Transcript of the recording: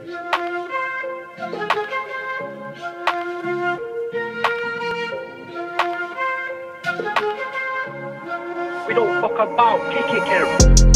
We don't fuck about, kick it, Karen.